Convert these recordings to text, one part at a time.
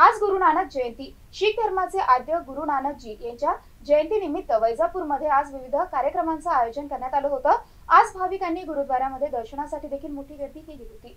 आज गुरु नानक जयंती. शीख धर्माचे आद्य गुरु नानकजी यांच्या जयंतीनिमित्त वैजापूरमध्ये आज विविध कार्यक्रमांचं आयोजन करण्यात आलं होतं. आज भाविकांनी गुरुद्वारामध्ये दर्शनासाठी देखील मोठी गर्दी केली होती.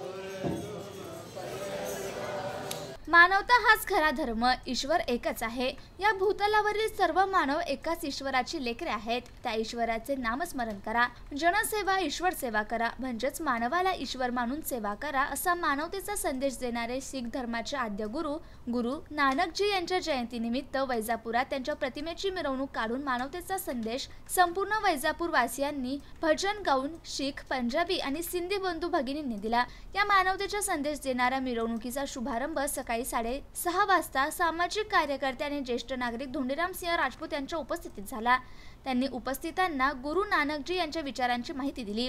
मानवता हाच खरा धर्म ईश्वर एकच आहे. या भूतलावरील सर्व मानव एकाच ईश्वराची लेकरे आहेत. त्या ईश्वराचे नामस्मरण करा. जनसेवा ईश्वर सेवा करा. म्हणजेच मानवाला ईश्वर मानून सेवा करा असा मानवतेचा संदेश देणारे शीख धर्माचे आद्य गुरु गुरु नानकजी यांच्या जयंतीनिमित्त वैजापुरात त्यांच्या प्रतिमेची मिरवणूक काढून मानवतेचा संदेश संपूर्ण वैजापूर वासियांनी भजन गाऊन शीख पंजाबी आणि सिंधी बंधू भगिनींनी दिला. या मानवतेचा संदेश देणाऱ्या मिरवणुकीचा शुभारंभ सकाळी सकाळी साडेसहा वाजता सामाजिक कार्यकर्ते आणि ज्येष्ठ नागरिक धोंडीराम सिंह राजपूत यांच्या उपस्थितीत झाला. त्यांनी उपस्थितांना गुरु नानकजी यांच्या विचारांची माहिती दिली.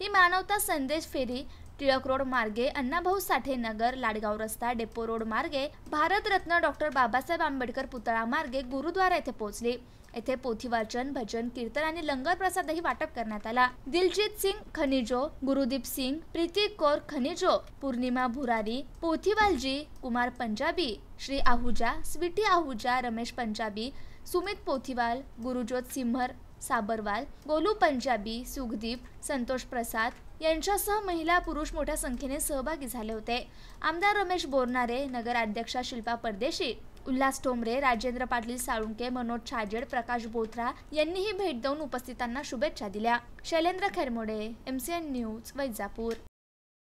ही मानवता संदेश फेरी टिळक रोड मार्गे अण्णाभाऊ साठे नगर लाडगाव रस्ता डेपो रोड मार्गे भारतरत्न डॉक्टर बाबासाहेब आंबेडकर पुतळा मार्गे गुरुद्वारा येथे पोहोचली. येथे पोथी वाचन भजन कीर्तन आणि लंगर प्रसादही वाटप करण्यात आला. दिलजीत सिंग खनिजो गुरुदीप सिंग प्रीती कौर खनिजो पूर्णिमा भुरारी पोथीवालजी कुमार पंजाबी श्री आहुजा स्वीटी आहुजा रमेश पंजाबी सुमित पोथीवाल गुरुज्योत सिंहर साबरवाल गोलू पंजाबी सुखदीप संतोष प्रसाद यांच्यासह महिला पुरुष मोठ्या संख्येने सहभागी झाले होते. आमदार रमेश बोरनारे नगराध्यक्षा शिल्पा परदेशी उल्हास टोंबरे राजेंद्र पाटील साळुंके मनोज छाजेड प्रकाश बोथरा यांनीही भेट देऊन उपस्थितांना शुभेच्छा दिल्या. Shailendra Khairmode MCN news Vaijapur.